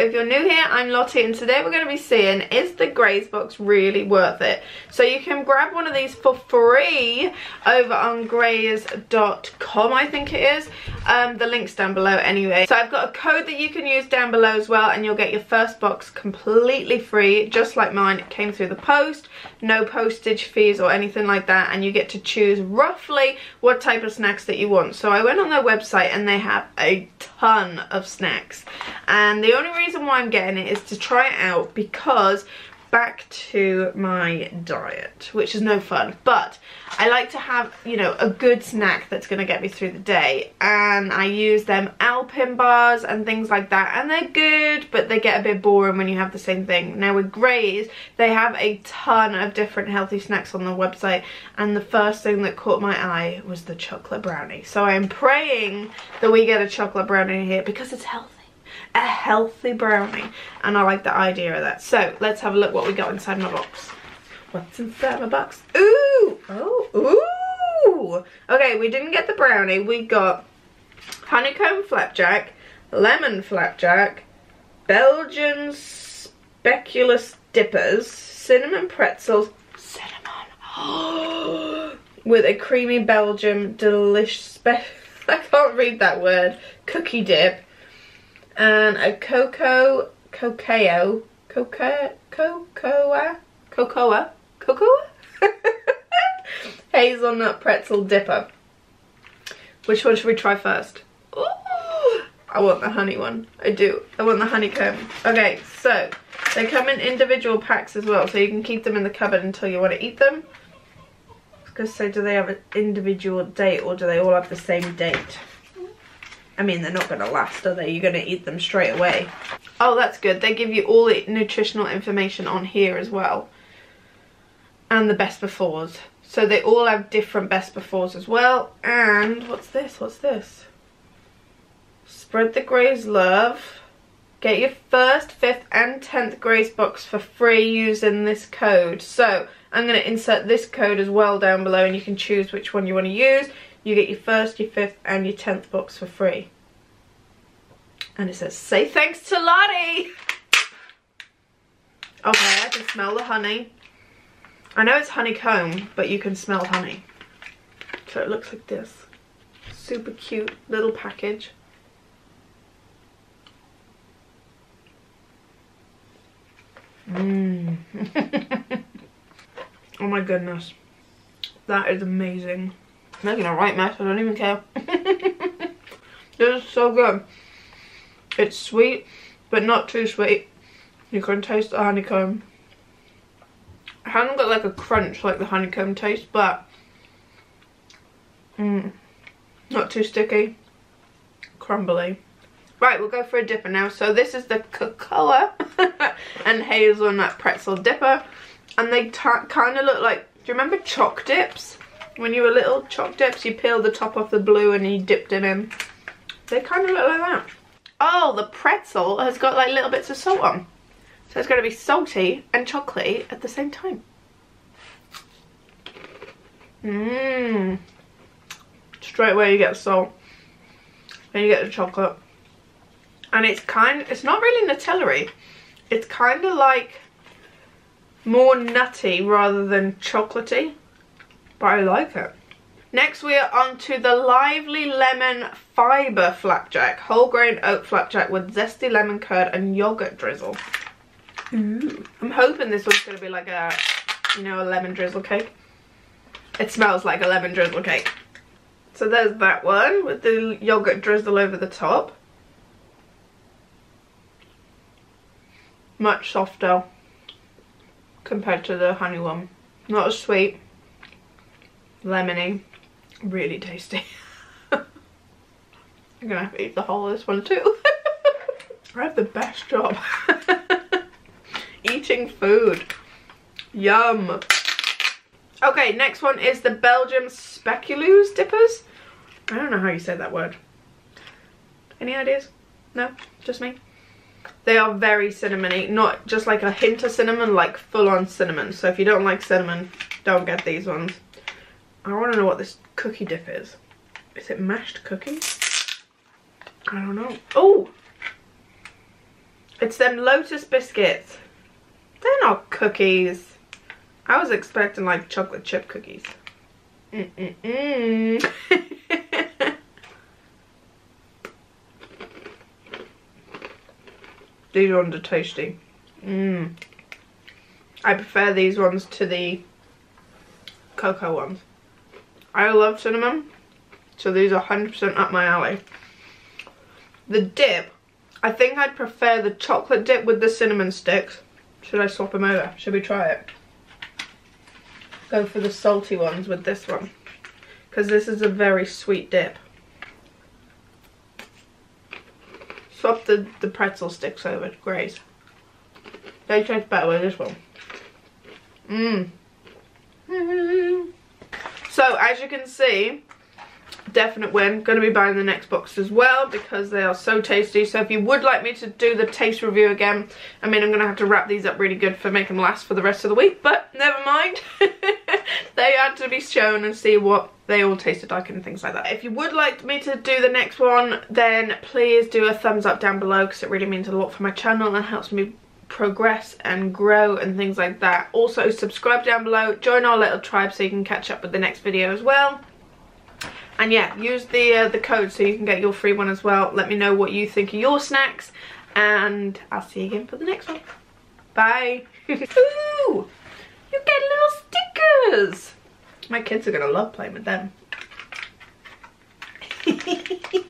If you're new here, I'm Lotte and today we're going to be seeing is the Graze box really worth it? So you can grab one of these for free over on graze.com I think it is. Um, the link's down below anyway. So I've got a code that you can use down below as well and you'll get your first box completely free just like mine. It came through the post, no postage fees or anything like that and you get to choose roughly what type of snacks that you want. So I went on their website and they have a ton of snacks. And the only reason why I'm getting it is to try it out because back to my diet, which is no fun, but I like to have, you know, a good snack that's going to get me through the day, and I use them Alpen bars and things like that, and they're good, but they get a bit boring when you have the same thing. Now with Graze, they have a ton of different healthy snacks on the website, and the first thing that caught my eye was the chocolate brownie. So I'm praying that we get a chocolate brownie here because it's healthy a healthy brownie and I like the idea of that. So let's have a look what we got inside my box. What's inside my box? Ooh! Oh, ooh! Okay, we didn't get the brownie. We got honeycomb flapjack, lemon flapjack, Belgian speculoos dippers, cinnamon pretzels, cinnamon, with a creamy Belgium delicious, I can't read that word, cookie dip, and a cocoa, cacao, cocoa, cocoa, cocoa, cocoa, hazelnut pretzel dipper. Which one should we try first? Ooh, I want the honey one. I do. I want the honeycomb. Okay, so they come in individual packs as well, so you can keep them in the cupboard until you want to eat them. Because so do they have an individual date or do they all have the same date? I mean, they're not going to last, are they? You're going to eat them straight away. Oh, that's good. They give you all the nutritional information on here as well. And the best befores. So they all have different best befores as well. And what's this? What's this? Spread the Graze love. Get your first, fifth and tenth Graze box for free using this code. So I'm going to insert this code as well down below and you can choose which one you want to use you get your first, your fifth and your tenth box for free. And it says, say thanks to Lotte. Oh, okay, I can smell the honey. I know it's honeycomb, but you can smell honey. So it looks like this. Super cute little package. Mmm. oh my goodness. That is amazing making a right mess. I don't even care. this is so good. It's sweet, but not too sweet. You can taste the honeycomb. It hasn't got like a crunch like the honeycomb taste, but mm, not too sticky, crumbly. Right, we'll go for a dipper now. So this is the cocoa and hazelnut pretzel dipper. And they kind of look like, do you remember choc dips? When you were little, choc dips, you peeled the top off the blue and you dipped it in. They kind of look like that. Oh, the pretzel has got like little bits of salt on. So it's going to be salty and chocolatey at the same time. Mmm. Straight away you get salt. Then you get the chocolate. And it's kind it's not really Nutella-y. It's kind of like more nutty rather than chocolatey but I like it. Next we are on to the Lively Lemon Fibre Flapjack. Whole grain oat flapjack with zesty lemon curd and yogurt drizzle. Ooh. I'm hoping this one's going to be like a, you know, a lemon drizzle cake. It smells like a lemon drizzle cake. So there's that one with the yogurt drizzle over the top. Much softer compared to the honey one. Not as sweet lemony, really tasty. I'm gonna have to eat the whole of this one too. I have the best job eating food. Yum. Okay, next one is the Belgium Speculoos dippers. I don't know how you say that word. Any ideas? No? Just me? They are very cinnamony, not just like a hint of cinnamon, like full on cinnamon. So if you don't like cinnamon, don't get these ones. I want to know what this cookie dip is. Is it mashed cookies? I don't know. Oh! It's them Lotus biscuits. They're not cookies. I was expecting like chocolate chip cookies. Mm -mm -mm. These ones are tasty. Mmm. I prefer these ones to the cocoa ones. I love cinnamon, so these are 100% up my alley. The dip, I think I'd prefer the chocolate dip with the cinnamon sticks. Should I swap them over? Should we try it? Go for the salty ones with this one. Because this is a very sweet dip. Swap the, the pretzel sticks over, great. They taste better with this one. Mmm. So as you can see, definite win. Going to be buying the next box as well because they are so tasty. So if you would like me to do the taste review again, I mean, I'm going to have to wrap these up really good for make them last for the rest of the week. But never mind. they had to be shown and see what they all tasted like and things like that. If you would like me to do the next one, then please do a thumbs up down below because it really means a lot for my channel and helps me progress and grow and things like that. Also subscribe down below, join our little tribe so you can catch up with the next video as well. And yeah, use the uh, the code so you can get your free one as well. Let me know what you think of your snacks and I'll see you again for the next one. Bye. Ooh, you get a little stickers. My kids are going to love playing with them.